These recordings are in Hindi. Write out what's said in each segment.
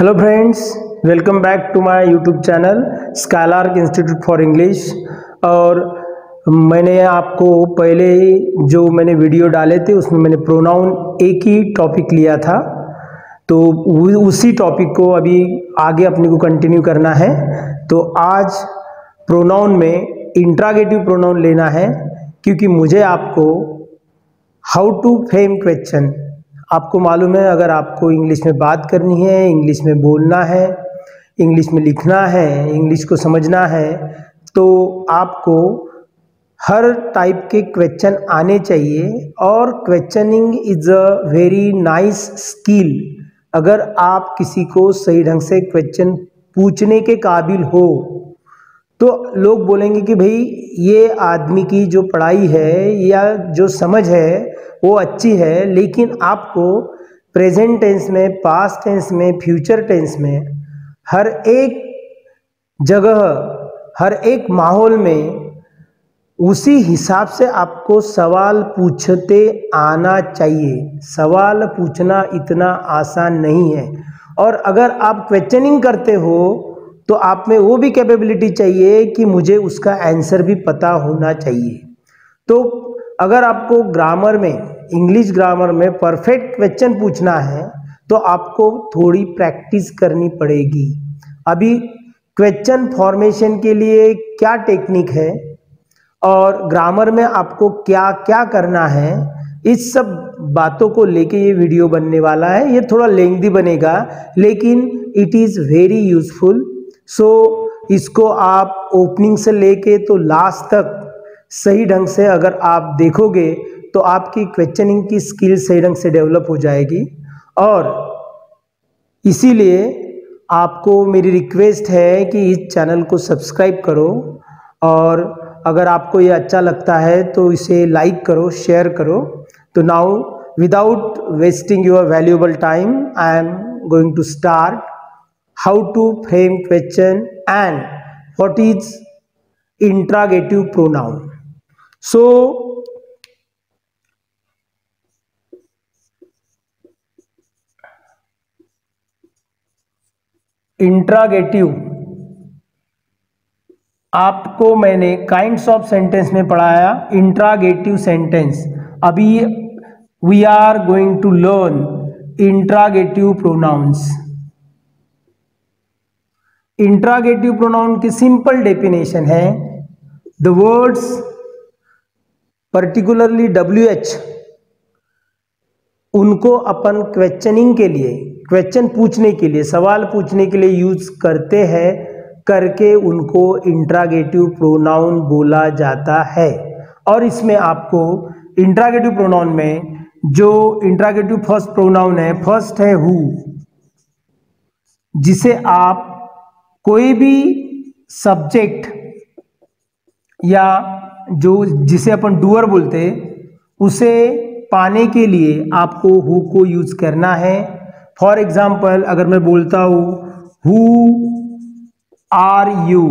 Hello friends welcome back to my YouTube channel Scholark institute for English और मैंने आपको पहले जो मैंने वीडियो डाले थे, उसमें मैंने प्रोनाउन एक ही टॉपिक लिया था। तो उसी टॉपिक को अभी आगे अपने को कंटिन्यू करना है। तो आज प्रोनाउन में इंट्रागेटिव प्रोनाउन लेना है, क्योंकि मुझे आपको हाउ टू फ्रेम क्वेश्चन आपको मालूम है, अगर आपको इंग्लिश में बात करनी है, इंग्लिश में बोलना है, इंग्लिश में लिखना है, इंग्लिश को समझना है तो आपको हर टाइप के क्वेश्चन आने चाहिए और questioning is a very nice skill अगर आप किसी को सही ढंग से क्वेश्चन पूछने के काबिल हो तो लोग बोलेंगे कि भाई, ये आदमी की जो पढ़ाई है या जो समझ है, वो अच्छी है, लेकिन आपको प्रेजेंट टेंस में, पास्ट टेंस में, फ्यूचर टेंस में, हर एक जगह, हर एक माहौल में उसी हिसाब से आपको सवाल पूछते आना चाहिए। सवाल पूछना इतना आसान नहीं है। और अगर आप क्वेश्चनिंग करते हो तो आप में वो भी कैपेबिलिटी चाहिए कि मुझे उसका आंसर भी पता होना चाहिए। तो अगर आपको ग्रामर में इंग्लिश ग्रामर में परफेक्ट क्वेश्चन पूछना है तो आपको थोड़ी प्रैक्टिस करनी पड़ेगी। अभी क्वेश्चन फॉर्मेशन के लिए क्या टेक्निक है और ग्रामर में आपको क्या क्या करना है, इस सब बातों को लेके ये वीडियो बनने वाला है। ये थोड़ा लेंथी बनेगा, लेकिन it is very useful so इसको आप ओपनिंग से लेके तो लास्ट तक सही ढंग से अगर आप देखोगे तो आपकी क्वेश्चनिंग की स्किल सही ढंग से डेवलप हो जाएगी। और इसीलिए आपको मेरी रिक्वेस्ट है कि इस चैनल को सब्सक्राइब करो। और अगर आपको ये अच्छा लगता है तो इसे लाइक करो शेयर करो। तो now without wasting your valuable time I am going to start how to frame question and what is interrogative pronoun. So interrogative आपको मैंने काइंड्स ऑफ़ सेंटेंस में पढ़ाया इंट्रागेटिव सेंटेंस अभी we are going to learn interrogative pronouns interrogative pronoun की सिंपल डेफिनेशन है the words particularly W H उनको अपन क्वेश्चनिंग के लिए क्वेश्चन पूछने के लिए, सवाल पूछने के लिए यूज़ करते हैं, करके उनको इंट्रागेटिव प्रोनाउन बोला जाता है। और इसमें आपको इंट्रागेटिव प्रोनाउन में जो इंट्रागेटिव फ़र्स्ट प्रोनाउन है फ़र्स्ट है हु जिसे आप कोई भी सब्जेक्ट या जो जिसे अपन डूअर बोलते उसे पाने के लिए आपको हु को यूज़ करना है। फॉर एग्ज़ाम्पल अगर मैं बोलता हूँ हु आर यू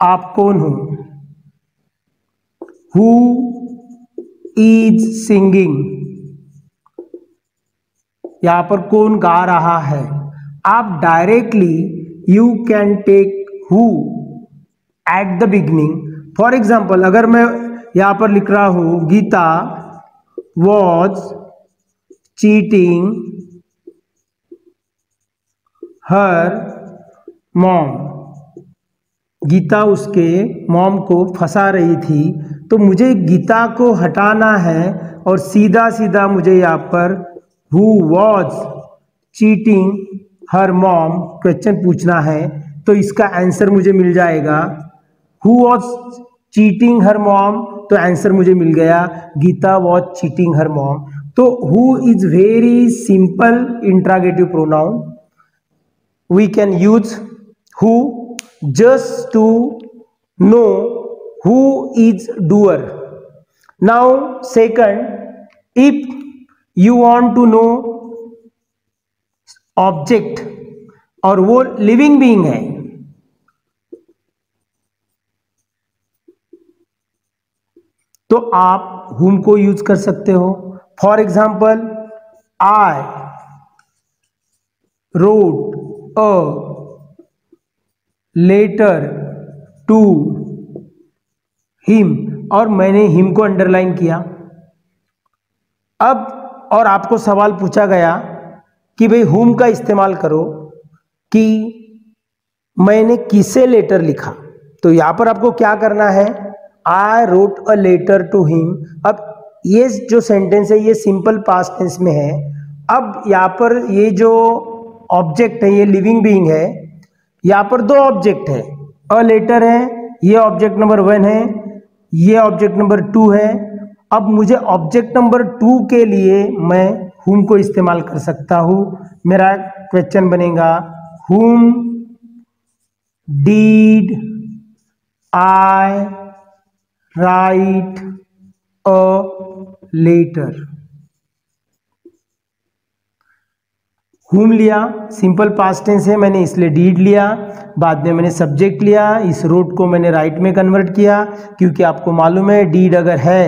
आप कौन हो? हु इज़ सिंगिंग यहाँ पर कौन गा रहा है? आप directly you can take who at the beginning for example अगर मैं यहाँ पर लिख रहा हूँ, Geeta was cheating her mom Geeta उसके मॉम को फंसा रही थी। तो मुझे गीता को हटाना है और सीधा सीधा मुझे यहाँ पर who was cheating her mom question पूछना है तो इसका आंसर मुझे मिल जाएगा। Who was cheating her mom तो आंसर मुझे मिल गया। Geeta was cheating her mom तो who is very simple interrogative pronoun we can use who just to know who is doer now second if you want to know object और वो लिविंग बीइंग है। तो आप हुम को यूज़ कर सकते हो। For example I wrote a letter to him और मैंने हिम को अंडरलाइन किया। अब और आपको सवाल पूछा गया कि भाई हुम का इस्तेमाल करो कि मैंने किसे लेटर लिखा? तो यहाँ पर आपको क्या करना है? I wrote a letter to him अब ये जो सेंटेंस है, ये सिंपल पास्ट टेंस में है। अब यहाँ पर ये जो ऑब्जेक्ट है, ये लिविंग बीइंग है, यहाँ पर दो ऑब्जेक्ट है। अ लेटर है, ये ऑब्जेक्ट नंबर वन है, ये ऑब्जेक्ट नंबर टू है। अब मुझे ऑब्जेक्ट नंबर टू के लिए मैं हुम को इस्तेमाल कर सकता हूँ। मेरा क्वेश्चन बनेगा whom did I write a letter whom लिया सिंपल पास्ट टेंस है, मैंने इसलिए डीड लिया। बाद में मैंने सब्जेक्ट लिया, इस रोड को मैंने राइट में कन्वर्ट किया, क्योंकि आपको मालूम है डीड अगर है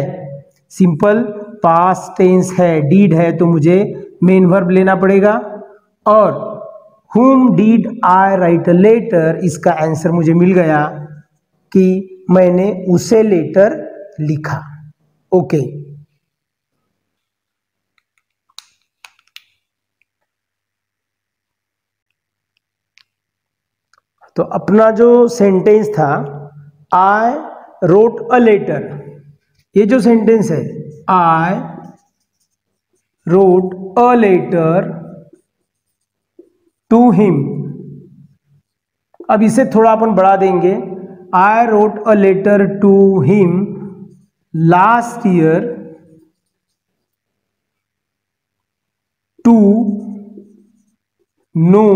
सिंपल पास्ट टेंस है, डीड है तो मुझे मेन वर्ब लेना पड़ेगा। और whom did I write letter इसका आंसर मुझे मिल गया कि मैंने उसे लेटर लिखा। ओके तो अपना जो सेंटेंस था आई रोट अ लेटर ये जो सेंटेंस है I wrote a letter to him अब इसे थोड़ा अपन बढ़ा देंगे। I wrote a letter to him last year to know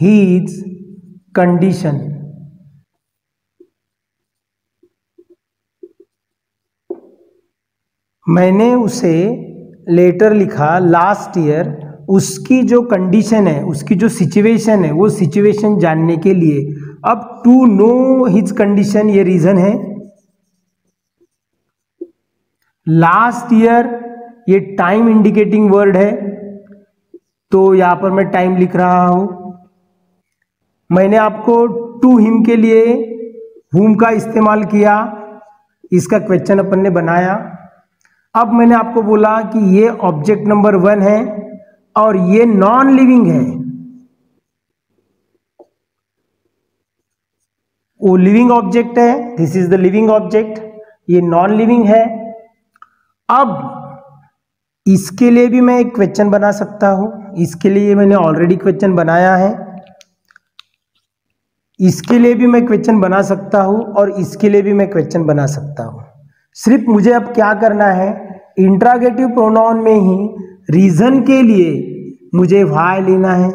his condition मैंने उसे लेटर लिखा लास्ट ईयर उसकी जो कंडीशन है, उसकी जो सिचुएशन है, वो सिचुएशन जानने के लिए। अब टू नो हिज कंडीशन ये रीजन है। लास्ट ईयर ये टाइम इंडिकेटिंग वर्ड है। तो यहाँ पर मैं टाइम लिख रहा हूँ। मैंने आपको टू हिम के लिए हुम का इस्तेमाल किया, इसका क्वेश्चन अपन ने बनाया। अब मैंने आपको बोला कि ये ऑब्जेक्ट नंबर वन है और ये नॉन लिविंग है। वो लिविंग ऑब्जेक्ट है this is the living object ये नॉन लिविंग है। अब इसके लिए भी मैं एक क्वेश्चन बना सकता हूँ। इसके लिए मैंने ऑलरेडी क्वेश्चन बनाया है। इसके लिए भी मैं क्वेश्चन बना सकता हूँ और इसके लिए भी मैं क्वेश्चन बना सकता हूँ। सिर्फ़ मुझे अब क्या करना है? इंट्रागेटिव प्रोनाउन में ही रीजन के लिए मुझे वाई लेना है।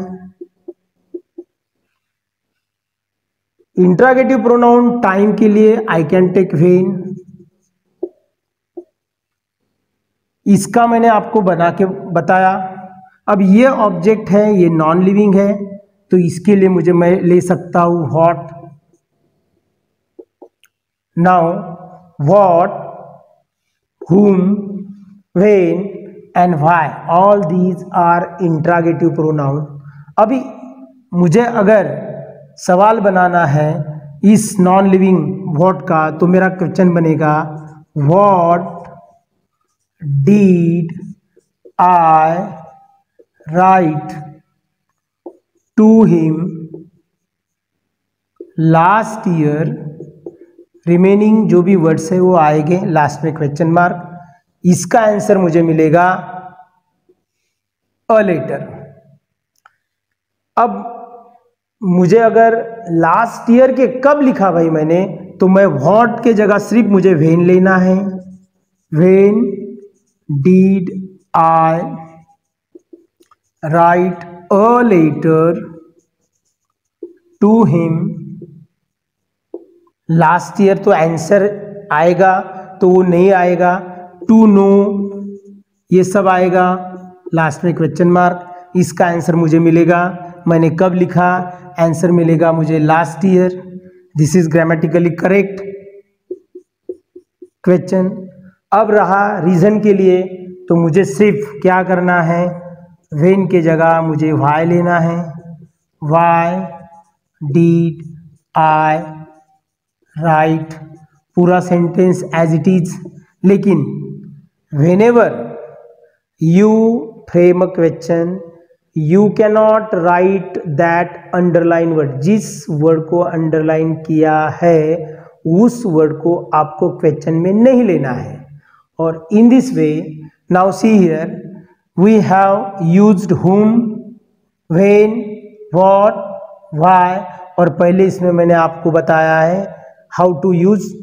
इंट्रागेटिव प्रोनाउन टाइम के लिए आई कैन टेक वेन इसका मैंने आपको बना के बताया। अब ये ऑब्जेक्ट है, ये नॉन लिविंग है तो इसके लिए मुझे मैं ले सकता हूँ what now what whom, when and why. All these are interrogative pronoun अभी मुझे अगर सवाल बनाना है इस नॉन लिविंग वॉट का तो मेरा क्वेश्चन बनेगा what did I write to him last year remaining जो भी वर्ड्स है वो आएँगे लास्ट में क्वेश्चन मार्क इसका आंसर मुझे मिलेगा अ लेटर अब मुझे अगर लास्ट ईयर के कब लिखा भाई मैंने तो मैं वॉट के जगह सिर्फ़ मुझे वेन लेना है। When did I write a letter to him last year तो आंसर आएगा तो वो नहीं आएगा। टू नो ये सब आएगा। लास्ट में क्वेश्चन मार्क इसका आंसर मुझे मिलेगा। मैंने कब लिखा? आंसर मिलेगा मुझे last year this is grammatically correct question अब रहा रीजन के लिए तो मुझे सिर्फ़ क्या करना है? वेन के जगह मुझे वाई लेना है। Why did I write. पूरा सेंटेंस एज इट इज़ लेकिन whenever you frame a question you cannot write that underline word जिस वर्ड को अंडरलाइन किया है, उस वर्ड को आपको क्वेश्चन में नहीं लेना है। और in this way now see here we have used whom when what why और पहले इसमें मैंने आपको बताया है हाउ टू यूज़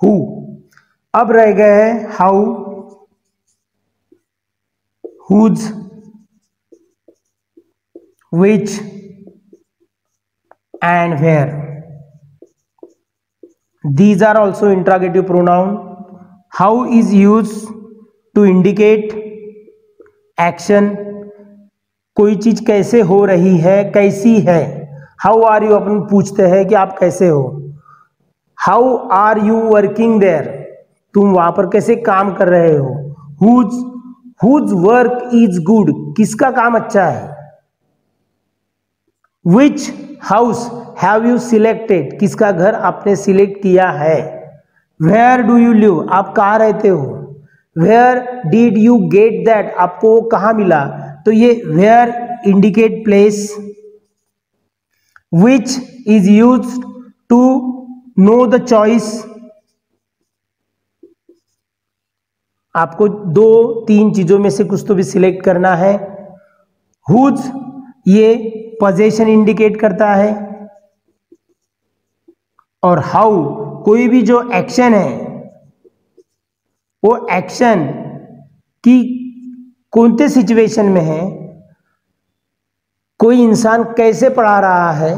हु। अब रह गए हैं how whose which and where. These are also interrogative pronoun how is use to indicate action कोई चीज़ कैसे हो रही है, कैसी है? हाउ आर यू अपन पूछते हैं कि आप कैसे हो? How are you working there तुम वहाँ पर कैसे काम कर रहे हो? Whose whose work is good किसका काम अच्छा है? Which house have you selected किसका घर आपने सिलेक्ट किया है? वेयर डू यू लिव आप कहाँ रहते हो? Where did you get that आपको कहाँ मिला? तो ये where indicate place which is use to know the choice आपको दो, तीन चीज़ों में से कुछ तो भी सिलेक्ट करना है। हुज ये पोजेशन इंडिकेट करता है। और हाउ कोई भी जो एक्शन है, वो एक्शन की कौनते सिचुएशन में है, कोई इंसान कैसे पढ़ा रहा है,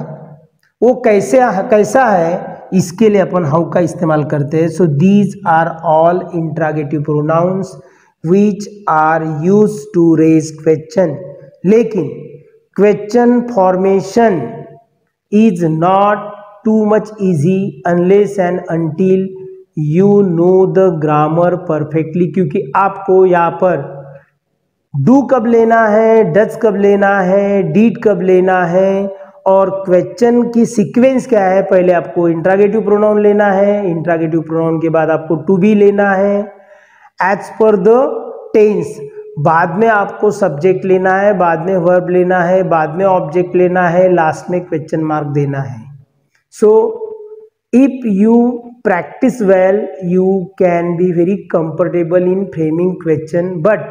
वो कैसे, कैसा है इसके लिए अपन हाउ का इस्तेमाल करते हैं। So these are all interrogative pronouns which are use to raise question लेकिन question formation is not too much easy unless and until you know the grammar perfectly क्योंकि आपको यहाँ पर डू कब लेना है डच कब लेना है डीट कब लेना है और क्वेश्चन की सीक्वेंस क्या है? पहले आपको इंट्रागेटिव प्रोनाउन लेना है इंट्रागेटिव प्रोनाउन के बाद आपको टू बी लेना है। एज पर द टेंस बाद में आपको सब्जेक्ट लेना है, बाद में वर्ब लेना है, बाद में ऑब्जेक्ट लेना है लास्ट में क्वेश्चन मार्क देना है। So if you practice well you can be very comfortable in framing question but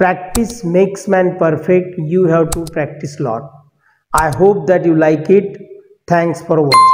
practice makes man perfect you have to practice lot I hope that you like it. Thanks for watching.